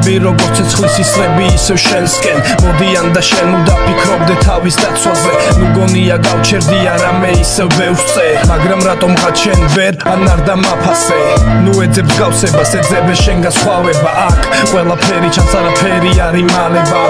მიღწევები როგორც ცეცხლის ისრები ისევ შენსკენ მოდიან და შენ უნდა ფიქრობდე თავის დაცვაზე. ნუ გონია გავჩერდი არამე ისევ ბევრზე. მაგრამ რატომ ხაჩენ ვერ ან არ დამაფასე? ნუ ეძებს გავსებას ეძებე შენ გასხვავება. აქ ყველაფერი ჩანს არაფერი არ იმალება.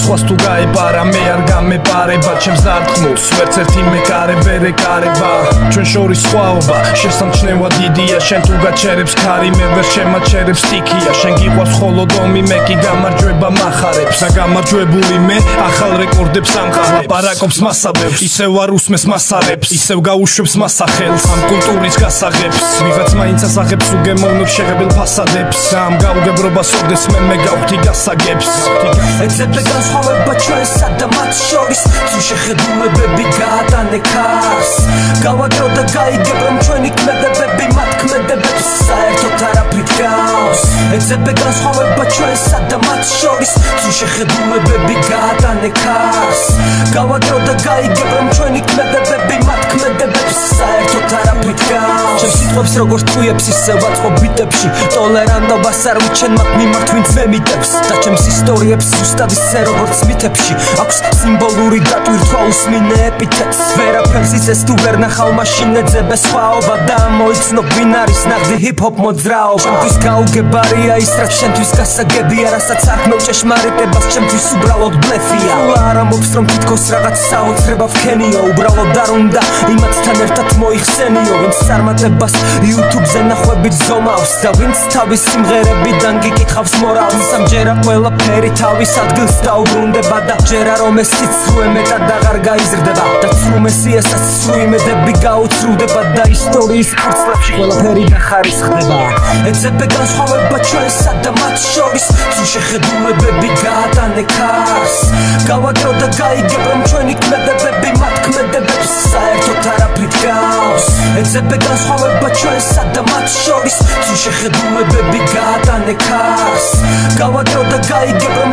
სხვას თუ გაეპარა მე არ გამეპარება. ჩემს დარტყმულს ვერც ერთი მე კარე ვერ ეკარება. ჩვენ შორის სხვაობა შესამჩნევა დიდია შენ თუ გაჩერებს ქარი მე ვერ შემაჩერებს სტიქია. შენ გიყვარს ხოლო დომი მე კი გამარჯვება מחარებს და გამარჯვებული მე? ახალ რეკორდებს ამყარ ლაპარაკობს მასაბებს ისევ არ უსმეს მასარებს. ისევ გაუშვებს მასახელს. ამ კულტურის გასაღებს. ვიღაც მაინც ასახებს უგემოვნებ შეღებილ ფასადებს. და ამ გაუგებრობას ოდეს მე მე გავხდი გასაგებს. ეცეპე განსხვავება ჩვენსა და მათ შორის. თუ შეხედულებები გაატანე ქარს. გავაკრო და გაიგებ რომ ჩვენი ქმედებები მათ ქმედებებს ეცეპე განსხვავება ჩვენსა და მათ შორის. თუ შეხედულებები გაატანე ქარს. გავაკრო და გაიგებ რომ ჩვენი ქმედებები სიტყვებს როგორც თუებს ისე ვაწყო ბიტებში. ტოლერანტობას არ უჩენ მათ მიმართ ვინც მე მიტებს და ჩემს ისტორიებს ზუსტად ისე როგორც მითებში. აქვს სიმბოლური დატვირთვა უსმინე ეპითეტს. ვერაფერს ისეს თუ ვერ ნახავ მაშინ ეძებე სხვაობა და მოიცნობ ვინ არის ნახდი ჰიპ-ჰოპ მოძრაობა. ჩემთვის გაუგებარია ის რაც შენთვის გასაგებია რასაც არ ჭეშმარიტებას ჩემთვის უბრალოდ ბლეფია არ ამბობს რომ თითქოს რაღაც საოცრება ვქენიო უბრალოდ არ უნდა იმათთან ერთად მოიხსენიო ვინც წარმატებას YouTube-ზე ნახვებით ზომავს და ვინც თავის სიმღერებიდან გიკითხავს მორალს სამჯერა ყველაფერი თავის ადგილს დაუბრუნდება და ჯერა რომ ეს სიცრუე მეტად აღარ გაიზრდება და სრუმესიასაც სრუიმედები გაუცრუდება და ისტორიის ფურცლებში ყველაფერი დახარისხდება. ეცეპე განსხვავება ჩვენსა და მათ შორის თუ შეხედულებები გაატანე ქარს. გავაკრო და გაიგებ რომ ჩვენი ეცეპე განსხვავება ჩვენსა და მათ შორის. თუ შეხედულებები გაატანე ქარს გავაკრო და გაიგებ რომ